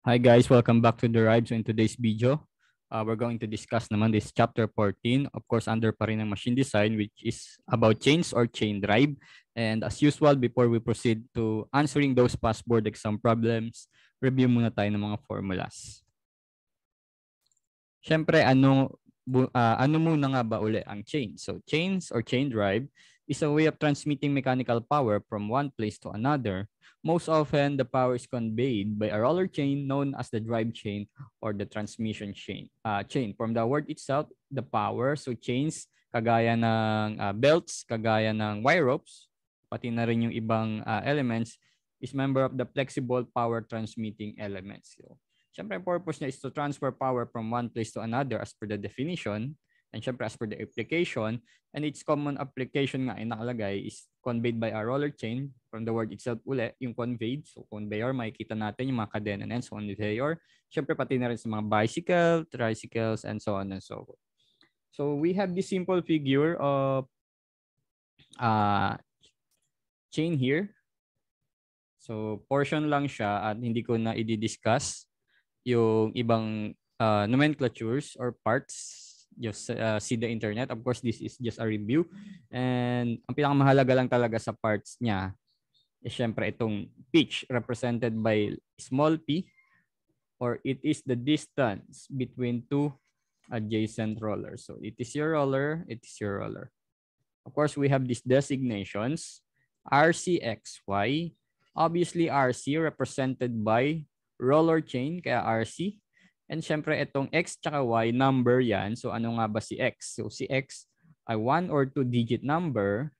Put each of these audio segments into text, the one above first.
Hi guys, welcome back to the Ride. So in today's video, uh, we're going to discuss naman this chapter 14, of course under pa rin ng machine design which is about chains or chain drive. And as usual, before we proceed to answering those past board exam problems, review muna tayo ng mga formulas. Siyempre, ano, uh, ano muna nga ba uli ang chain? So chains or chain drive is a way of transmitting mechanical power from one place to another most often, the power is conveyed by a roller chain known as the drive chain or the transmission chain. Uh, chain. From the word itself, the power, so chains, kagaya ng uh, belts, kagaya ng wire ropes, pati na rin yung ibang uh, elements, is member of the flexible power transmitting elements. So, Siyempre, purpose niya is to transfer power from one place to another as per the definition. And syempre, as per the application, and its common application nga ay nakalagay is conveyed by a roller chain from the word itself uli, yung conveyed. So, conveyor, makikita natin yung mga cadena and so conveyor. Syempre, pati na rin sa mga bicycle, tricycles, and so on and so forth. So, we have this simple figure of uh, chain here. So, portion lang siya at hindi ko na i-discuss yung ibang uh, nomenclatures or parts just uh, see the internet. Of course, this is just a review. And ang pinakamahalaga lang talaga sa parts niya is syempre itong pitch represented by small p or it is the distance between two adjacent rollers. So it is your roller, it is your roller. Of course, we have these designations. RCXY. Obviously, RC represented by roller chain, kaya RC. And syempre, itong X tsaka Y, number yan. So, ano nga ba si X? So, si X ay 1 or 2 digit number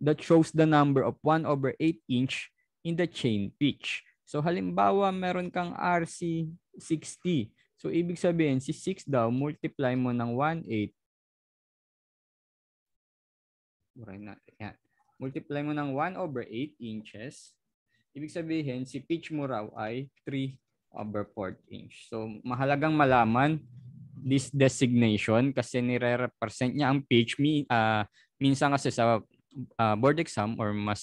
that shows the number of 1 over 8 inch in the chain pitch. So, halimbawa, meron kang RC 60. So, ibig sabihin, si 6 daw, multiply mo ng 1, 8. Burahin natin. Yan. Multiply mo ng 1 over 8 inches. Ibig sabihin, si pitch mo raw ay 3 over 4 inch. So, mahalagang malaman this designation kasi nire-represent niya ang pitch. Mi, uh, minsan kasi sa uh, board exam or mas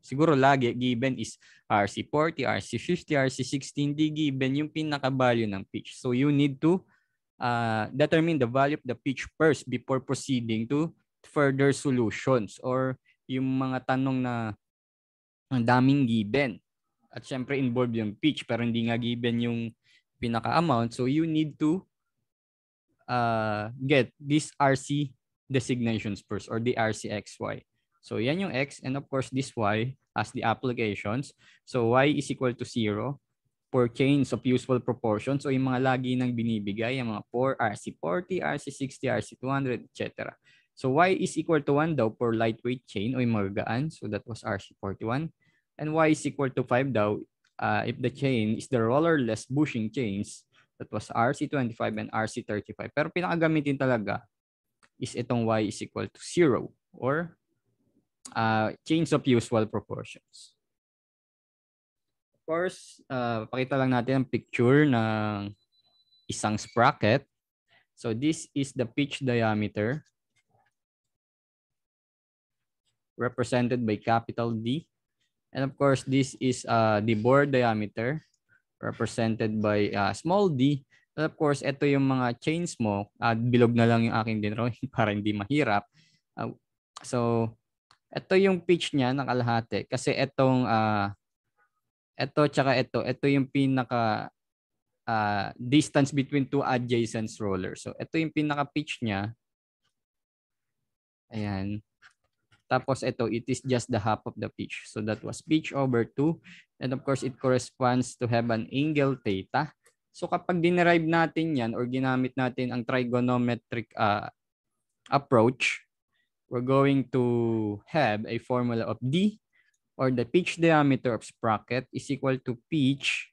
siguro lagi given is RC40, RC50, RC16, di given yung pinaka-value ng pitch. So, you need to uh, determine the value of the pitch first before proceeding to further solutions or yung mga tanong na ang daming given. At syempre involved yung pitch pero hindi nga given yung pinaka-amount. So you need to uh, get these RC designations first or the RCXY. So yan yung X and of course this Y as the applications. So Y is equal to 0 for chains of useful proportion. So yung mga lagi nang binibigay, yung mga 4, RC40, RC60, RC200, etc. So Y is equal to 1 daw for lightweight chain o yung magagaan. So that was RC41 and y is equal to 5 daw uh, if the chain is the rollerless bushing chains that was RC25 and RC35. Pero pinakagamitin talaga is itong y is equal to 0 or uh, chains of usual proportions. Of course, uh, pakita lang natin ang picture ng isang sprocket. So this is the pitch diameter represented by capital D And of course, this is uh, the bore diameter represented by uh, small d. And of course, ito yung mga chains mo. Uh, bilog na lang yung aking dinrawing para hindi mahirap. Uh, so, ito yung pitch niya nakalahati. Kasi itong, uh, ito tsaka ito, ito yung pinaka uh, distance between two adjacent rollers. So, ito yung pinaka pitch niya. Ayan. Tapos ito, it is just the half of the pitch. So that was pitch over 2. And of course, it corresponds to have an angle theta. So kapag dinerive natin yan or ginamit natin ang trigonometric uh, approach, we're going to have a formula of D or the pitch diameter of sprocket is equal to pitch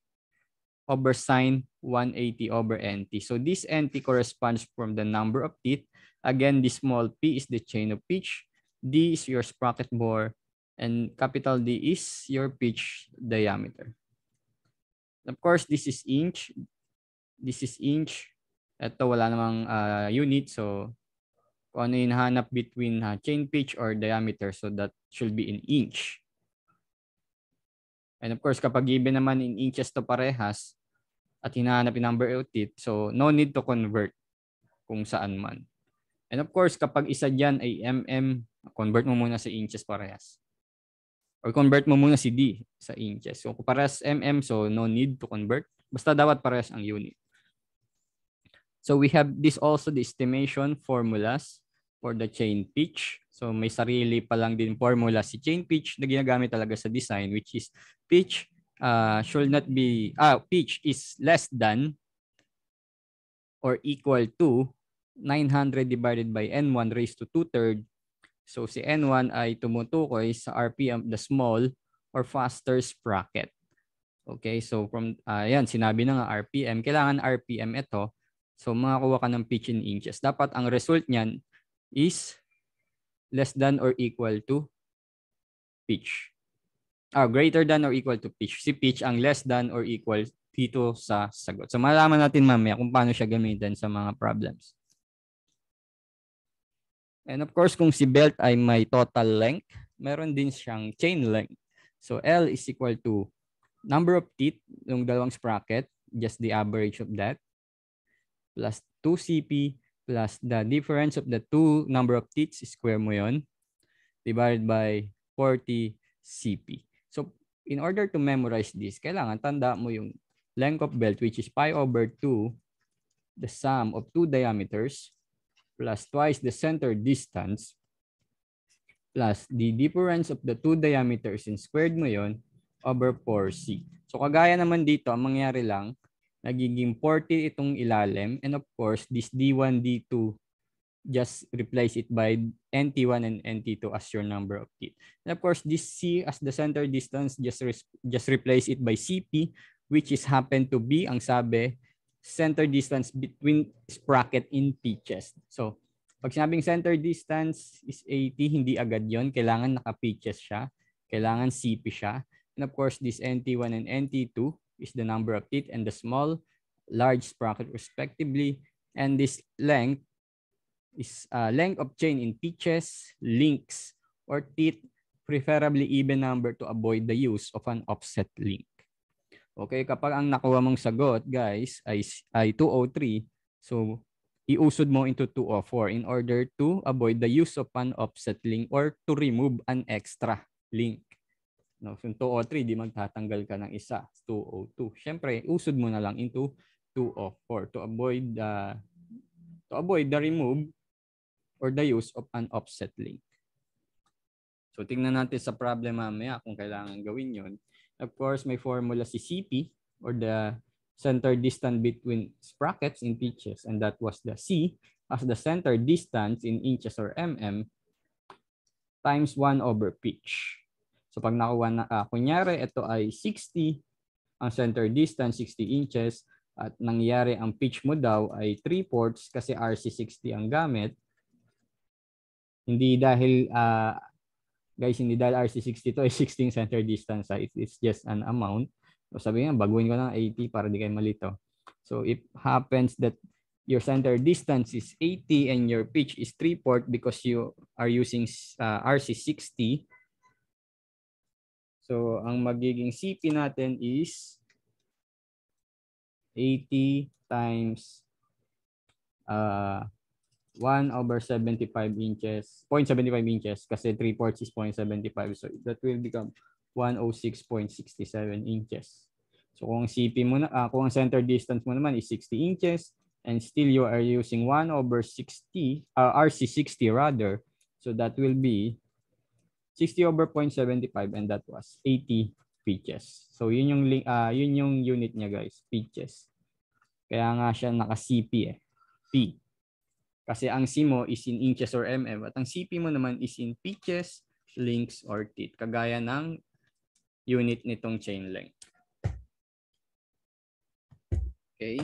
over sine 180 over nt. So this nt corresponds from the number of teeth. Again, this small p is the chain of pitch. D is your sprocket bore, and capital D is your pitch diameter. Of course, this is inch. This is inch. Ito wala namang uh, unit. So, kung ano yung hanap between uh, chain pitch or diameter. So, that should be in inch. And of course, kapag given naman in inches to parehas, at hinahanap yung number of teeth. So, no need to convert kung saan man. And of course, kapag isa dyan ay mm, convert mo muna sa inches parehas. Or convert mo muna si D sa inches. So, kung parehas mm, so no need to convert. Basta dapat parehas ang unit. So, we have this also the estimation formulas for the chain pitch. So, may sarili pa lang din formula si chain pitch na ginagamit talaga sa design which is pitch uh, should not be, ah, pitch is less than or equal to 900 divided by N1 raised to 2 third. So si N1 ay tumutukoy sa RPM, the small or faster sprocket. Okay, so from, uh, sinabi na nga RPM. Kailangan RPM ito. So makakuha ka ng pitch in inches. Dapat ang result niyan is less than or equal to pitch ah, greater than or equal to pitch. Si pitch ang less than or equal dito sa sagot. So malaman natin mamaya kung paano siya gamitin sa mga problems. And of course, kung si belt ay may total length, meron din siyang chain length. So L is equal to number of teeth, yung dalawang sprocket, just the average of that, plus 2CP plus the difference of the two number of teeth, square mo yon divided by 40 CP. So, in order to memorize this, kailangan tanda mo yung length of belt which is pi over 2, the sum of two diameters, plus twice the center distance, plus the difference of the two diameters in squared mo yon over 4c. So, kagaya naman dito, ang mangyari lang, nagiging 40 itong ilalim, and of course, this D1, D2 just replace it by NT1 and NT2 as your number of teeth. And of course, this C as the center distance, just, just replace it by CP, which is happen to be, ang sabi, center distance between sprocket in pitches. So, pag sinabing center distance is 80, hindi agad yon Kailangan naka-pitches siya. Kailangan CP siya. And of course, this NT1 and NT2 is the number of teeth and the small, large sprocket respectively. And this length is uh, length of chain in pitches, links, or teeth, preferably even number to avoid the use of an offset link. Okay, kapag ang nakuha mong sagot, guys, ay, ay 203, so iusod mo into 204 in order to avoid the use of an offset link or to remove an extra link. No, so 203, di magtatanggal ka ng isa. 202. Siyempre, usod mo na lang into 204 to avoid the to avoid the remove or the use of an offset link. So tingnan natin sa problem mamaya kung kailangan gawin yon. Of course, may formula si CP or the center distance between sprockets in pitches and that was the C as the center distance in inches or mm times 1 over pitch. So pag nakuha na, uh, kunyari ito ay 60, ang center distance 60 inches at nangyari ang pitch mo daw ay 3 fourths kasi RC60 ang gamit, hindi dahil, uh, guys, hindi dahil RC60 to ay 16 center distance. Uh, it, it's just an amount. So sabi nga, baguhin ko ng 80 para di kayo malito. So it happens that your center distance is 80 and your pitch is 3 port because you are using uh, RC60. So ang magiging CP natin is 80 times uh, 1 over 75 inches, 0.75 inches kasi 3 fourths is 0.75. So that will become 106.67 inches. So kung CP mo na, uh, kung ang center distance mo naman is 60 inches and still you are using 1 over 60, uh, RC60 rather, so that will be 60 over 0.75 and that was 80 pitches. So yun yung uh, yun yung unit niya guys, pitches. Kaya nga siya naka-CP eh. P. Kasi ang C mo is in inches or mm at ang CP mo naman is in pitches, links, or teeth. Kagaya ng unit nitong chain length. Okay.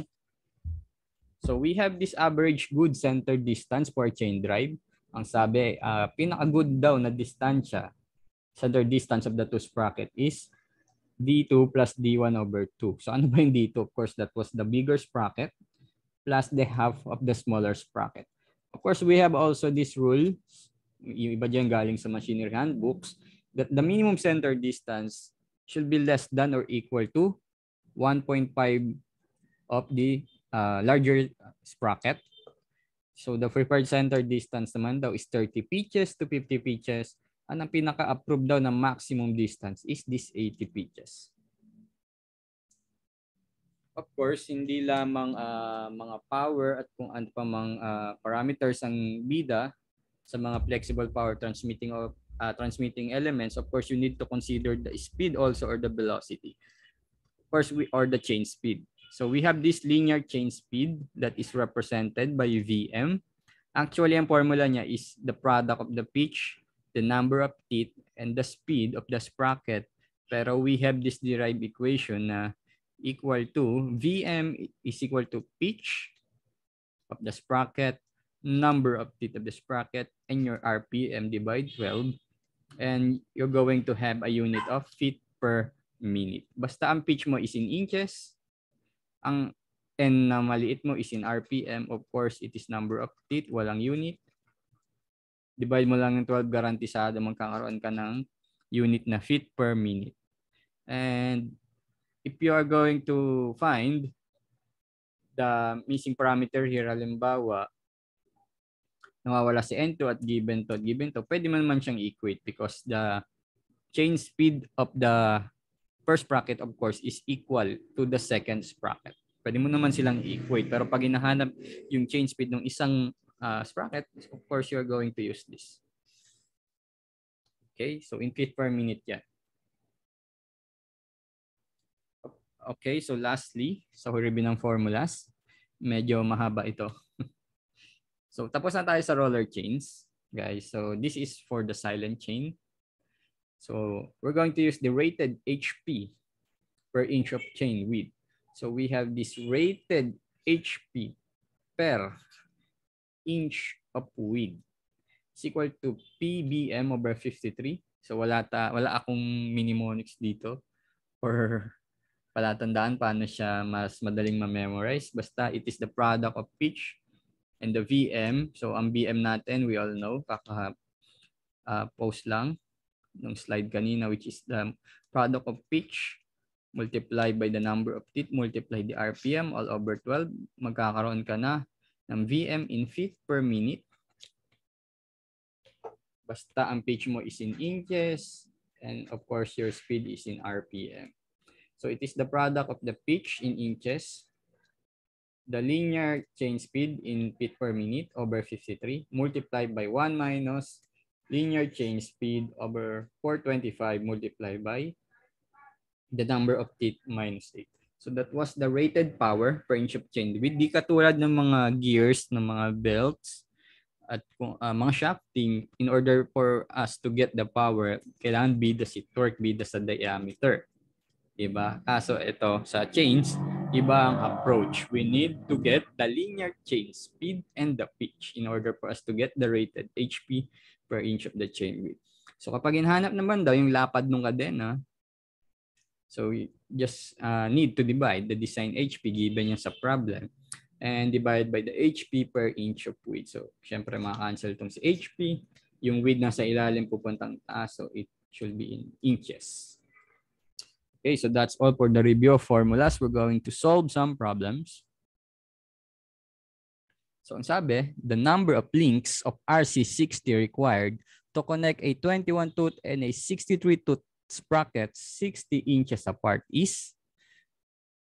So we have this average good center distance for chain drive. Ang sabi, uh, pinaka-good daw na distansya, center distance of the two sprocket is D2 plus D1 over 2. So ano ba yung D2? Of course, that was the bigger sprocket plus the half of the smaller sprocket. Of course, we have also this rule, yung iba dyan galing sa machinery handbooks, that the minimum center distance should be less than or equal to 1.5 of the uh, larger sprocket. So the preferred center distance naman daw is 30 pitches to 50 pitches. And ang pinaka-approved daw na maximum distance is this 80 pitches. Of course, hindi lamang uh, mga power at kung ano pa mang uh, parameters ang bida sa mga flexible power transmitting of uh, transmitting elements. Of course, you need to consider the speed also or the velocity. Of course, we or the chain speed. So we have this linear chain speed that is represented by Vm. Actually, ang formula niya is the product of the pitch, the number of teeth, and the speed of the sprocket. Pero we have this derived equation na equal to Vm is equal to pitch of the sprocket, number of teeth of the sprocket, and your RPM divide 12. And you're going to have a unit of feet per minute. Basta ang pitch mo is in inches, ang N na maliit mo is in RPM. Of course, it is number of teeth, walang unit. Divide mo lang ng 12, garantisado magkakaroon ka ng unit na feet per minute. And if you are going to find the missing parameter here, halimbawa, nawawala si N2 at given to at given to, pwede man naman siyang equate because the chain speed of the first bracket, of course, is equal to the second sprocket. Pwede mo naman silang equate. Pero pag hinahanap yung chain speed ng isang uh, sprocket, of course, you're going to use this. Okay, so in feet per minute yan. Okay, so lastly, sa review ng formulas, medyo mahaba ito. so tapos na tayo sa roller chains, guys. So this is for the silent chain. So we're going to use the rated HP per inch of chain width. So we have this rated HP per inch of width is equal to PBM over 53. So wala ta wala akong mnemonics dito or palatandaan paano siya mas madaling ma-memorize. Basta it is the product of pitch and the VM. So ang VM natin, we all know, kaka uh, post lang ng slide kanina which is the product of pitch multiplied by the number of teeth, multiply the RPM all over 12, magkakaroon ka na ng VM in feet per minute. Basta ang pitch mo is in inches and of course your speed is in RPM. So it is the product of the pitch in inches, the linear chain speed in feet per minute over 53 multiplied by 1 minus linear chain speed over 425 multiplied by the number of teeth minus 8. So that was the rated power per inch of chain width. Di katulad ng mga gears, ng mga belts, at uh, mga shafting, in order for us to get the power, kailangan bida si torque, bida sa diameter. Diba? Kaso ito sa chains, iba ang approach. We need to get the linear chain speed and the pitch in order for us to get the rated HP per inch of the chain width. So kapag hinahanap naman daw yung lapad ng kadena, so we just uh, need to divide the design HP given yan sa problem and divide by the HP per inch of width. So syempre maka-cancel itong si HP. Yung width nasa ilalim pupuntang taas, so it should be in inches. Okay, so that's all for the review of formulas. We're going to solve some problems. So ang sabi, the number of links of RC60 required to connect a 21-tooth and a 63-tooth sprocket 60 inches apart is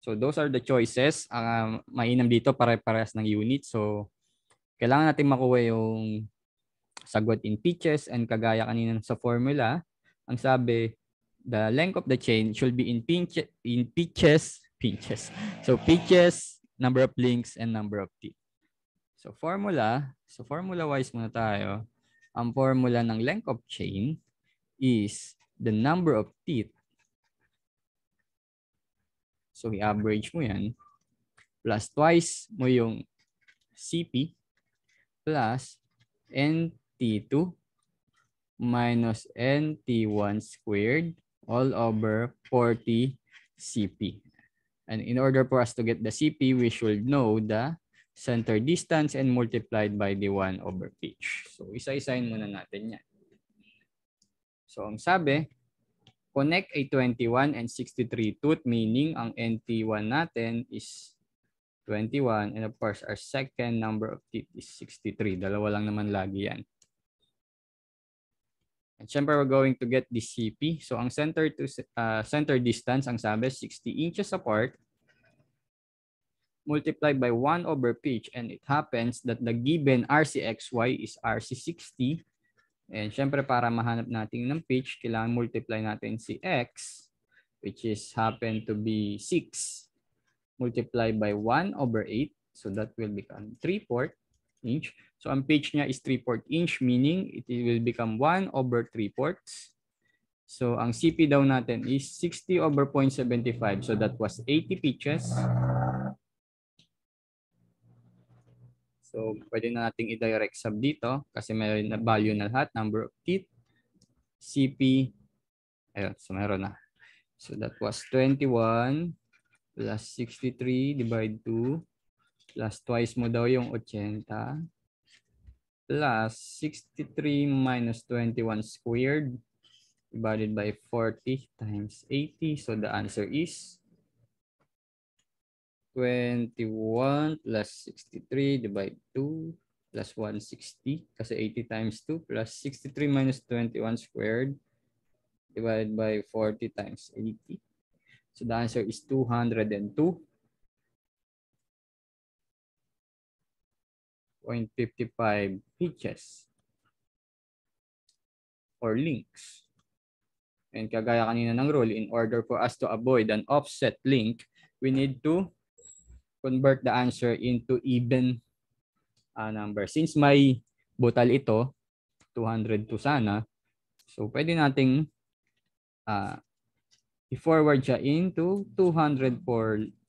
So those are the choices. Uh, mainam dito pare-parehas ng unit. So kailangan natin makuha yung sagot in pitches and kagaya kanina sa formula, ang sabi the length of the chain should be in pinch in pitches, pinches. So pitches, number of links, and number of teeth. So formula, so formula wise muna tayo. Ang formula ng length of chain is the number of teeth. So i-average mo yan. Plus twice mo yung CP plus NT2 minus NT1 squared all over 40 CP. And in order for us to get the CP, we should know the center distance and multiplied by the 1 over pitch. So isa-isahin muna natin yan. So ang sabi, connect a 21 and 63 tooth meaning ang NT1 natin is 21. And of course, our second number of teeth is 63. Dalawa lang naman lagi yan. And syempre, we're going to get the CP. So, ang center to uh, center distance, ang sabi, 60 inches apart multiplied by 1 over pitch. And it happens that the given RCXY is RC60. And syempre, para mahanap natin ng pitch, kailangan multiply natin si X, which is happen to be 6 multiplied by 1 over 8. So that will become 3 4 inch. So ang pitch niya is 3 4 inch, meaning it will become 1 over 3 fourths. So ang CP daw natin is 60 over 0.75. So that was 80 pitches. So pwede na nating i-direct sub dito kasi may na value na lahat, number of teeth, CP, ayun, so meron na. So that was 21 plus 63 divide 2 plus twice mo daw yung 80 plus 63 minus 21 squared divided by 40 times 80. So the answer is 21 plus 63 divide 2 plus 160 kasi 80 times 2 plus 63 minus 21 squared divided by 40 times 80. So the answer is 202. 0.55 pitches or links. And kagaya kanina ng rule, in order for us to avoid an offset link, we need to convert the answer into even uh, number. Since may butal ito, 202 sana, so pwede nating uh, i-forward siya into 204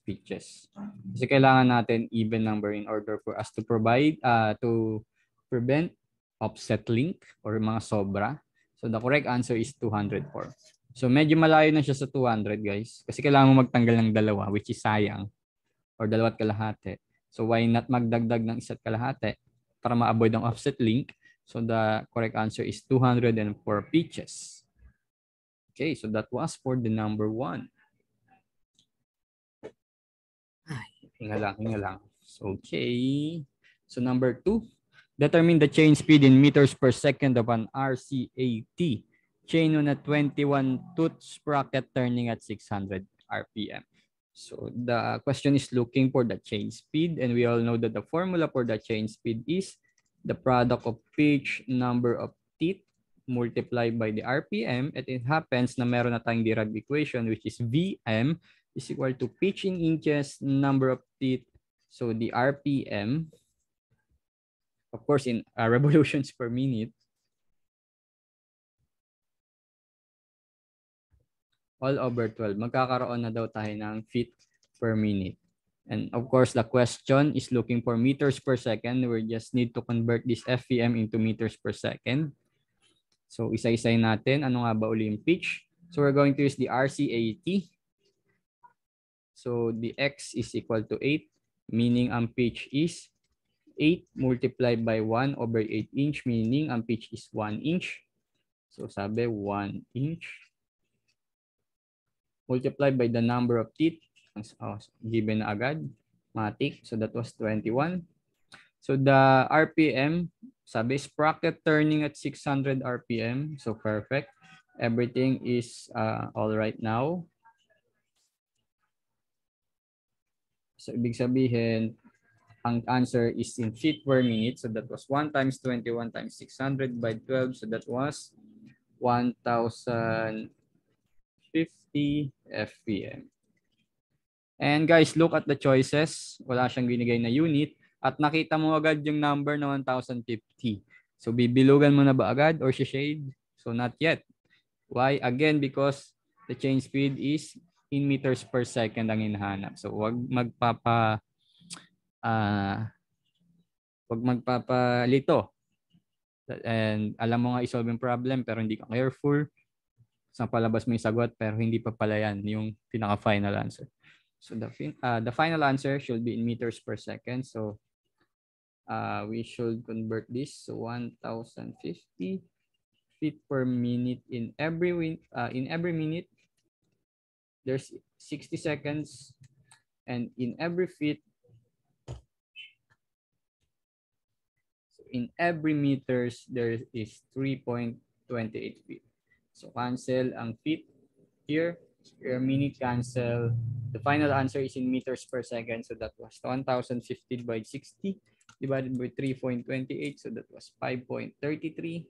pitches. Kasi kailangan natin even number in order for us to provide, uh, to prevent offset link or mga sobra. So the correct answer is 204. So medyo malayo na siya sa 200 guys. Kasi kailangan mo magtanggal ng dalawa which is sayang. Or dalawat kalahati. So why not magdagdag ng isa't kalahati para ma-avoid ang offset link. So the correct answer is 204 pitches. Okay, so that was for the number one. Ay, hinga lang, hinga lang. Okay. So number two, determine the chain speed in meters per second of an RCAT chain on a 21 tooth sprocket turning at 600 RPM. So the question is looking for the chain speed and we all know that the formula for the chain speed is the product of pitch, number of teeth, multiply by the RPM, at it happens na meron na tayong derived equation which is VM is equal to pitch in inches, number of teeth. So the RPM, of course in uh, revolutions per minute, all over 12. Magkakaroon na daw tayo ng feet per minute. And of course, the question is looking for meters per second. We just need to convert this FVM into meters per second. So isa-isay natin. Ano nga ba uli yung pitch? So we're going to use the RCAT. So the X is equal to 8, meaning ang pitch is 8 multiplied by 1 over 8 inch, meaning ang pitch is 1 inch. So sabi 1 inch. Multiplied by the number of teeth, oh, given na agad, matik. So that was 21. So the RPM, sabi sprocket turning at 600 RPM. So perfect. Everything is uh, all right now. So ibig sabihin, ang answer is in feet per minute. So that was 1 times 21 times 600 by 12. So that was 1,050 FPM. And guys, look at the choices. Wala siyang binigay na unit at nakita mo agad yung number na 1,050. So bibilugan mo na ba agad or shade? So not yet. Why? Again, because the change speed is in meters per second ang hinahanap. So wag magpapa uh, wag magpapalito. And alam mo nga i-solve yung problem pero hindi ka careful. Sa palabas yung sagot pero hindi pa pala yan yung pinaka-final answer. So the, uh, the final answer should be in meters per second. So uh, we should convert this to 1050 feet per minute in every win uh, in every minute there's 60 seconds and in every feet so in every meters there is 3.28 feet. So cancel ang feet here. Square minute cancel. The final answer is in meters per second. So that was 1050 by 60 divided by 3.28 so that was 5.33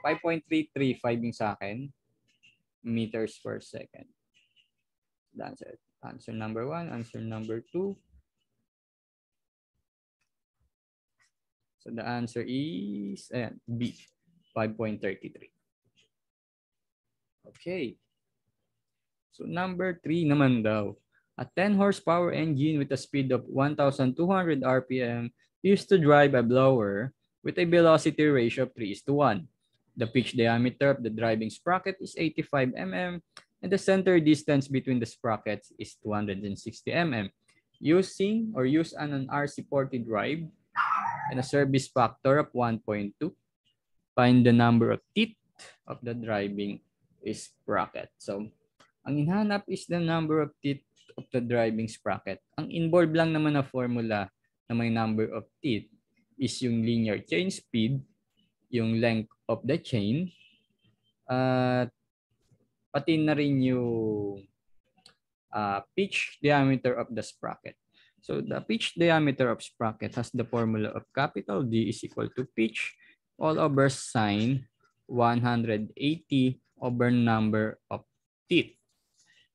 5.335 yung sa akin meters per second. The answer. Answer number one. Answer number two. So the answer is ayan, B, 5.33. Okay. So number three naman daw. A 10 horsepower engine with a speed of 1,200 RPM used to drive a blower with a velocity ratio of 3 is to 1. The pitch diameter of the driving sprocket is 85 mm and the center distance between the sprockets is 260 mm. Using or use an, an RC40 drive and a service factor of 1.2, find the number of teeth of the driving sprocket. So, ang inhanap is the number of teeth of the driving sprocket. Ang involved lang naman na formula na may number of teeth is yung linear chain speed, yung length of the chain, at pati na rin yung uh, pitch diameter of the sprocket. So the pitch diameter of sprocket has the formula of capital D is equal to pitch all over sine 180 over number of teeth.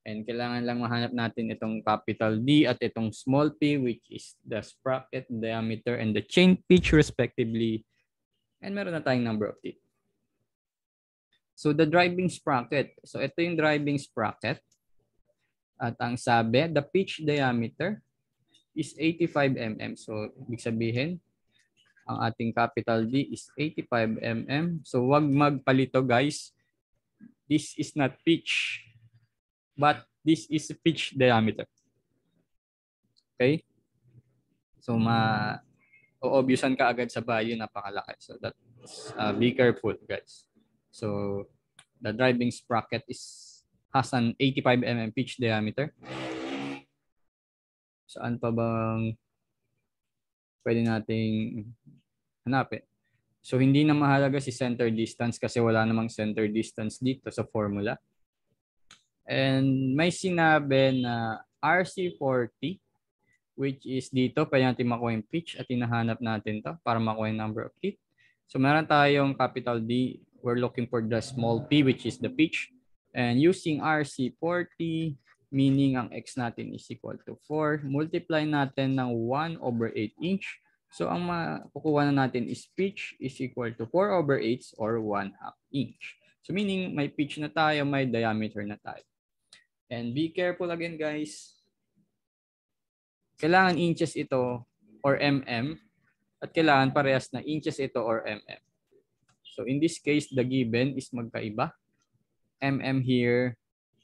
And kailangan lang mahanap natin itong capital D at itong small p which is the sprocket diameter and the chain pitch respectively. And meron na tayong number of teeth. So the driving sprocket. So ito yung driving sprocket. At ang sabi, the pitch diameter is 85 mm. So ibig sabihin, ang ating capital D is 85 mm. So wag magpalito guys. This is not pitch, but this is pitch diameter. Okay? So ma o-obviousan ka agad sa value napakalaki. So that uh, be careful guys. So the driving sprocket is has an 85 mm pitch diameter. Saan pa bang pwede nating hanapin? So hindi na mahalaga si center distance kasi wala namang center distance dito sa formula. And may sinabi na RC40 which is dito, pwede natin makuha yung pitch at hinahanap natin to para makuha yung number of feet. So meron tayong capital D, we're looking for the small p which is the pitch. And using RC40, meaning ang x natin is equal to 4, multiply natin ng 1 over 8 inch. So ang makukuha na natin is pitch is equal to 4 over 8 or 1 half inch. So meaning may pitch na tayo, may diameter na tayo. And be careful again guys. Kailangan inches ito or mm at kailangan parehas na inches ito or mm. So in this case, the given is magkaiba. mm here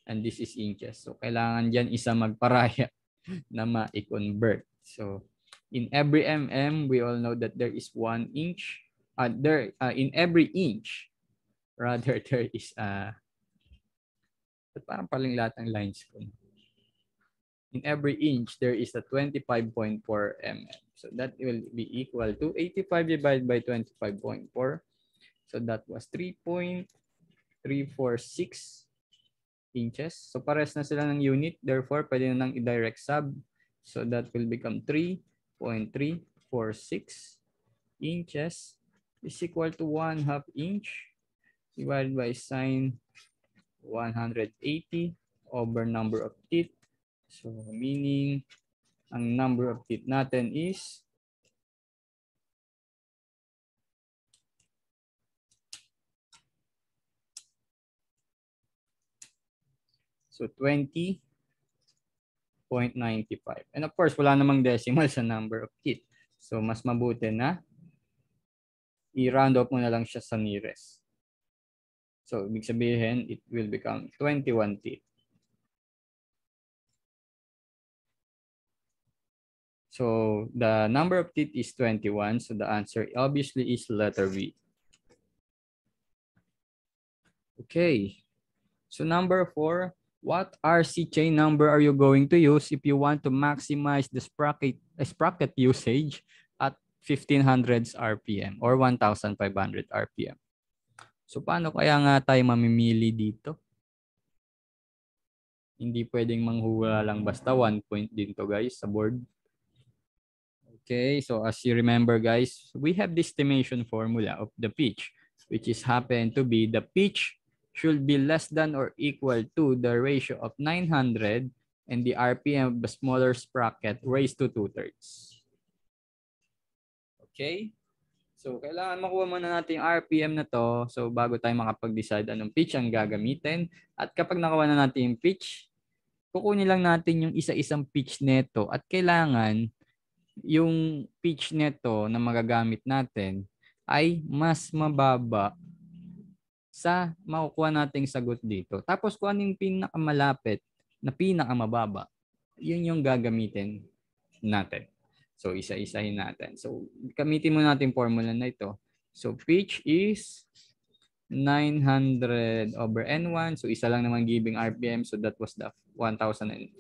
and this is inches. So kailangan diyan isa magparaya na ma-convert. So in every mm, we all know that there is one inch. Uh, there uh, in every inch, rather there is a uh, parang paling lahat ng lines ko in every inch, there is a 25.4 mm. So that will be equal to 85 divided by 25.4. So that was 3.346 inches. So pares na sila ng unit. Therefore, pwede na nang i-direct sub. So that will become 3.346 inches is equal to 1 half inch divided by sine 180 over number of teeth So, meaning, ang number of teeth natin is So, 20.95. And of course, wala namang decimal sa number of teeth. So, mas mabuti na i-round off mo na lang siya sa nearest. So, ibig sabihin, it will become 21 teeth. So the number of teeth is 21. So the answer obviously is letter B. Okay. So number four, what RC chain number are you going to use if you want to maximize the sprocket, uh, sprocket usage at 1500s RPM or 1500 RPM. So paano kaya nga tayo mamimili dito? Hindi pwedeng manghula lang basta one point din to guys sa board. Okay, so as you remember guys, we have the estimation formula of the pitch which is happen to be the pitch should be less than or equal to the ratio of 900 and the RPM of the smaller sprocket raised to two-thirds. Okay? So, kailangan makuha muna natin yung RPM na to. So, bago tayo makapag-decide anong pitch ang gagamitin. At kapag nakuha na natin yung pitch, kukunin lang natin yung isa-isang pitch neto. At kailangan yung pitch neto na magagamit natin ay mas mababa sa makukuha nating sagot dito. Tapos kung ano yung pinakamalapit na pinakamababa, yun yung gagamitin natin. So, isa-isahin natin. So, gamitin mo natin formula na ito. So, pitch is 900 over N1. So, isa lang naman giving RPM. So, that was the 1,500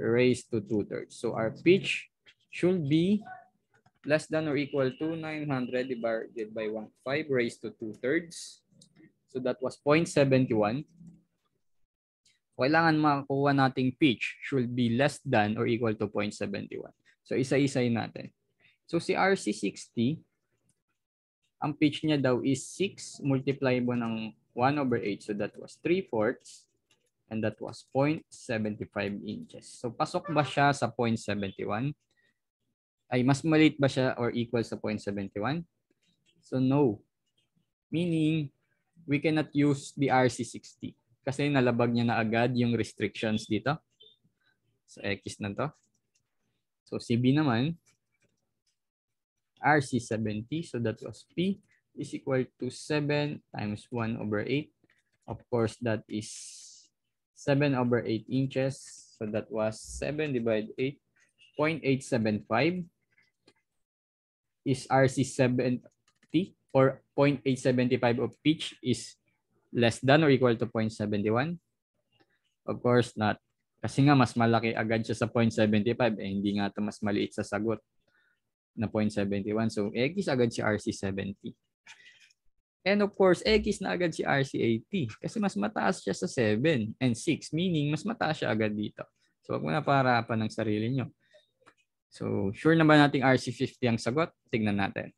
raised to two-thirds. So, our pitch should be less than or equal to 900 divided by 1.5 raised to two-thirds. So, that was 0.71 kailangan makuha nating pitch should be less than or equal to 0.71. So isa-isayin natin. So si RC60, ang pitch niya daw is 6 multiply mo ng 1 over 8. So that was 3 fourths. And that was 0.75 inches. So pasok ba siya sa 0.71? Ay mas maliit ba siya or equal sa 0.71? So no. Meaning, we cannot use the RC60 kasi nalabag niya na agad yung restrictions dito. Sa X na to. So CB naman, RC70, so that was P is equal to 7 times 1 over 8. Of course, that is 7 over 8 inches. So that was 7 divided 8, 0.875 is RC70 or 0.875 of pitch is less than or equal to 0.71? Of course not. Kasi nga mas malaki agad siya sa 0.75 eh hindi nga to mas maliit sa sagot na 0.71. So X agad si RC70. And of course, X na agad si RC80 kasi mas mataas siya sa 7 and 6 meaning mas mataas siya agad dito. So wag mo na para-harapan ng sarili nyo. So sure na ba nating RC50 ang sagot? Tingnan natin.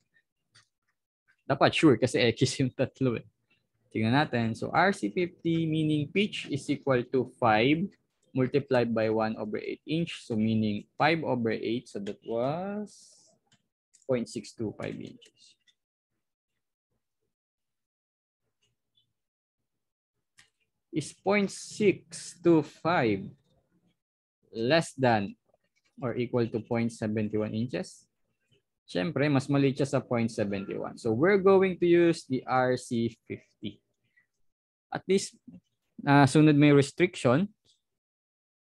Dapat sure kasi X yung tatlo eh. Tingnan natin. So RC50 meaning pitch is equal to 5 multiplied by 1 over 8 inch. So meaning 5 over 8. So that was 0.625 inches. Is 0.625 less than or equal to 0.71 inches? Siyempre, mas maliit siya sa 0.71. So we're going to use the RC50. At least, uh, sunod may restriction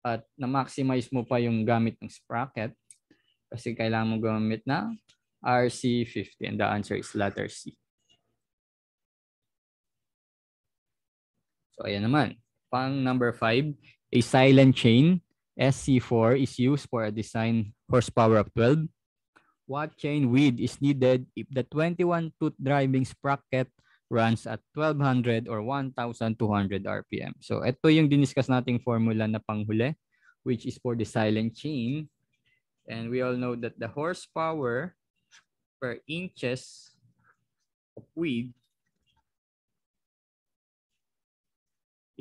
at na-maximize mo pa yung gamit ng sprocket kasi kailangan mo gamit na RC50 and the answer is letter C. So ayan naman. Pang number 5, a silent chain SC4 is used for a design horsepower of 12. What chain width is needed if the 21 tooth driving sprocket runs at 1200 or 1200 RPM. So ito yung diniscuss nating formula na panghuli which is for the silent chain. And we all know that the horsepower per inches of width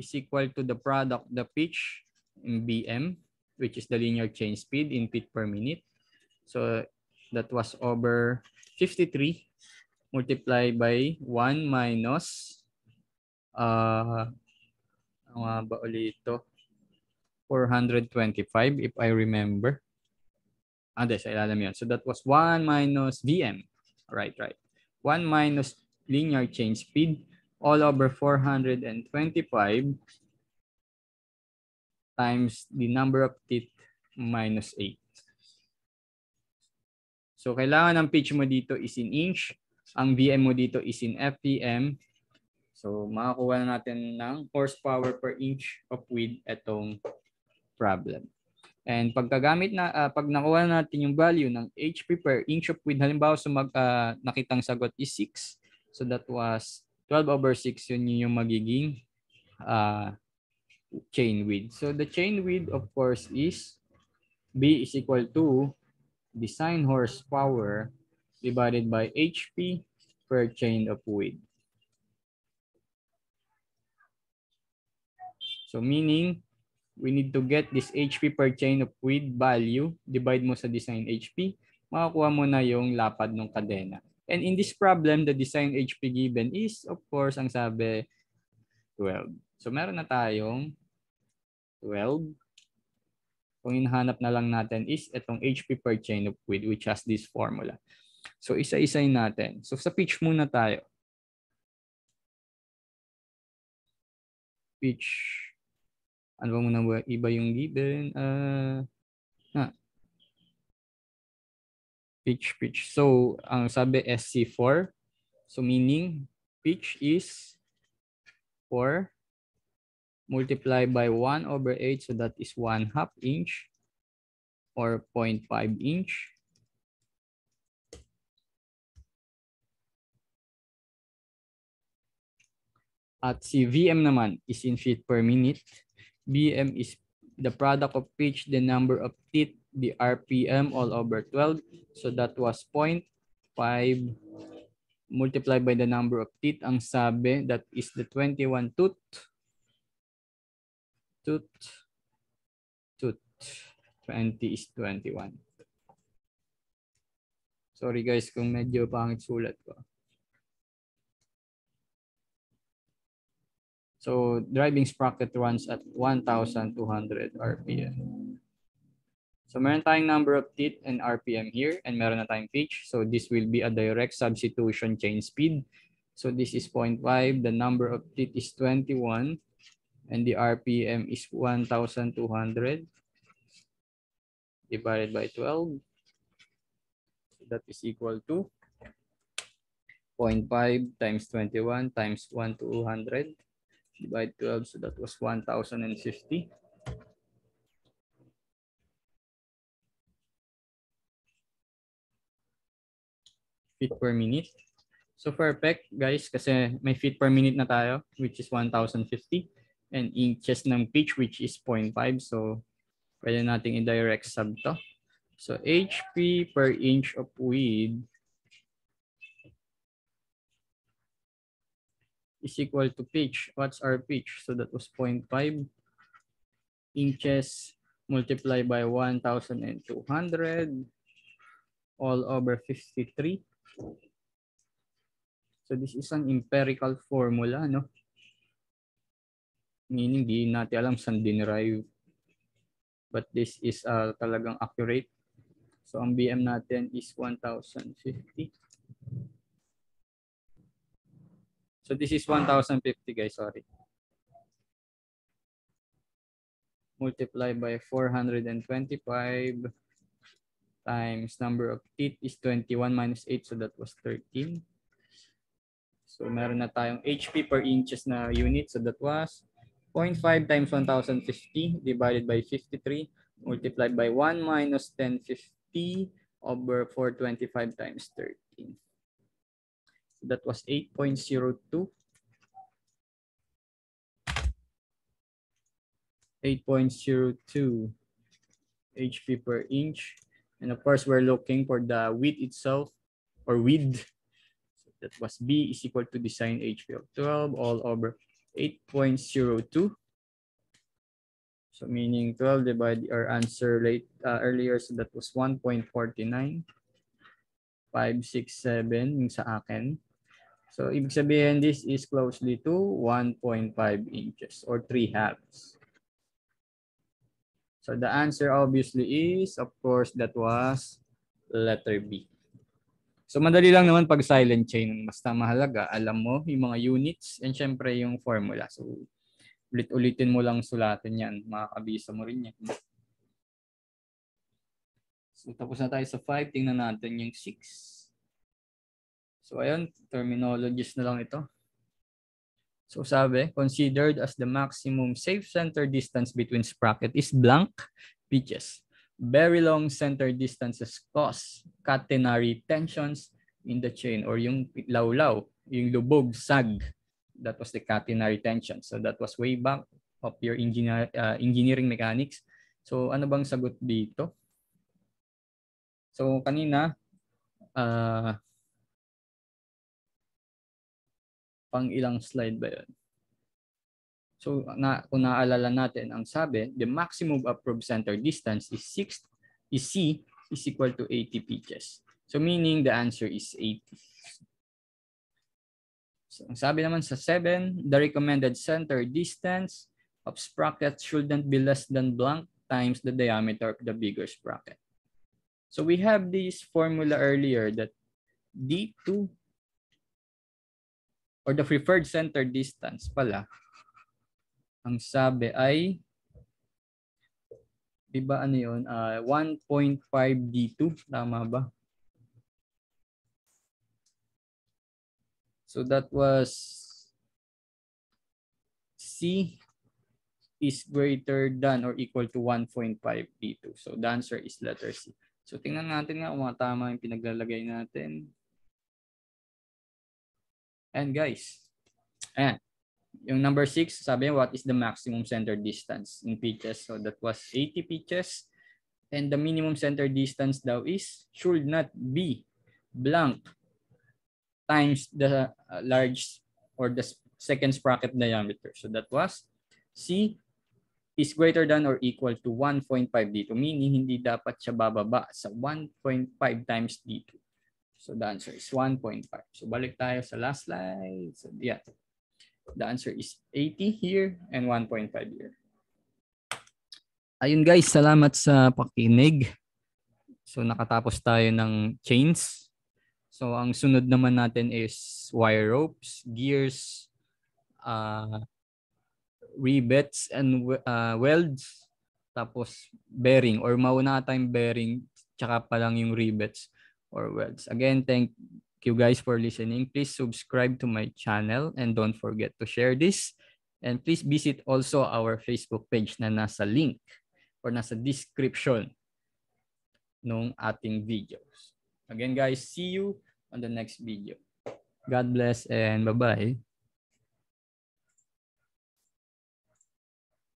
is equal to the product, the pitch in BM, which is the linear change speed in feet per minute. So that was over 53 multiplied by 1 minus uh, ano ulit ito? 425 if I remember. Ah, sa ilalim yun. So that was 1 minus VM. Right, right. 1 minus linear change speed all over 425 times the number of teeth minus 8. So kailangan ang pitch mo dito is in inch ang VM mo dito is in FPM. So, makakuha na natin ng horsepower per inch of width itong problem. And pagkagamit na, uh, pag nakuha natin yung value ng HP per inch of width, halimbawa so mag, uh, nakitang sagot is 6. So that was 12 over 6, yun yung magiging uh, chain width. So the chain width of course is B is equal to design horsepower divided by HP per chain of width. So meaning, we need to get this HP per chain of width value, divide mo sa design HP, makakuha mo na yung lapad ng kadena. And in this problem, the design HP given is, of course, ang sabi, 12. So meron na tayong 12. Kung hinahanap na lang natin is itong HP per chain of width which has this formula. So isa-isayin natin. So sa pitch muna tayo. Pitch ano ba muna ba? Iba yung given. Uh, ah. Pitch, pitch. So, ang sabi SC4. So, meaning, pitch is 4 multiply by 1 over 8. So, that is 1 half inch or 0.5 inch. At si VM naman is in feet per minute. BM is the product of pitch, the number of teeth, the RPM all over 12. So that was 0.5 multiplied by the number of teeth. Ang sabi, that is the 21 tooth. Tooth. Tooth. 20 is 21. Sorry guys kung medyo pangit sulat ko. So driving sprocket runs at 1,200 RPM. So meron tayong number of teeth and RPM here and meron na tayong pitch. So this will be a direct substitution chain speed. So this is 0.5. The number of teeth is 21 and the RPM is 1,200 divided by 12. So that is equal to 0.5 times 21 times 1 to 200 divide 12, so that was 1,050. feet per minute. So perfect, guys, kasi may feet per minute na tayo, which is 1,050. And inches ng pitch, which is 0.5. So, pwede nating i-direct sub to. So, HP per inch of width is equal to pitch. What's our pitch? So that was 0.5 inches multiplied by 1,200 all over 53. So this is an empirical formula, no? Meaning di natin alam saan dinerive. But this is uh, talagang accurate. So ang BM natin is 1,050. So this is 1,050 guys, sorry. Multiply by 425 times number of teeth is 21 minus 8. So that was 13. So meron na tayong HP per inches na unit. So that was 0.5 times 1,050 divided by 53 multiplied by 1 minus 1050 over 425 times 13 that was 8.02. 8.02 HP per inch. And of course, we're looking for the width itself or width. So that was B is equal to design HP of 12 all over 8.02. So meaning 12 divided our answer late uh, earlier, so that was 1.49. 567 yung sa akin. So, ibig sabihin, this is closely to 1.5 inches or 3 halves. So, the answer obviously is, of course, that was letter B. So, madali lang naman pag silent chain. Basta mahalaga, alam mo yung mga units and syempre yung formula. So, ulit-ulitin mo lang sulatin yan. Makakabisa mo rin yan. So, tapos na tayo sa 5. Tingnan natin yung 6. So ayun, terminologies na lang ito. So sabi, considered as the maximum safe center distance between sprocket is blank. pitches. Very long center distances cause catenary tensions in the chain or yung lawlaw, yung lubog, sag. That was the catenary tension. So that was way back of your engineer, uh, engineering mechanics. So ano bang sagot dito? So kanina, uh, pang ilang slide ba yun? So na, kung naaalala natin, ang sabi, the maximum approved center distance is 6 is C is equal to 80 pitches. So meaning the answer is 80. So ang sabi naman sa 7, the recommended center distance of sprocket shouldn't be less than blank times the diameter of the bigger sprocket. So we have this formula earlier that D2 or the preferred center distance pala ang sabi ay iba ano yun? Uh, 1.5 D2. Tama ba? So that was C is greater than or equal to 1.5 D2. So the answer is letter C. So tingnan natin nga kung tama yung pinaglalagay natin. And guys, ayan. Yung number 6, sabi what is the maximum center distance in pitches? So that was 80 pitches. And the minimum center distance daw is should not be blank times the uh, large or the second sprocket diameter. So that was C is greater than or equal to 1.5 dito. Meaning hindi dapat siya bababa sa 1.5 times dito. So the answer is 1.5. So balik tayo sa last slide. So yeah. The answer is 80 here and 1.5 here. Ayun guys, salamat sa pakinig. So nakatapos tayo ng chains. So ang sunod naman natin is wire ropes, gears, uh, rivets and uh, welds, tapos bearing or mauna tayong bearing, tsaka pa lang yung rivets or welds. Again, thank you guys for listening. Please subscribe to my channel and don't forget to share this. And please visit also our Facebook page na nasa link or nasa description nung ating videos. Again guys, see you on the next video. God bless and bye-bye.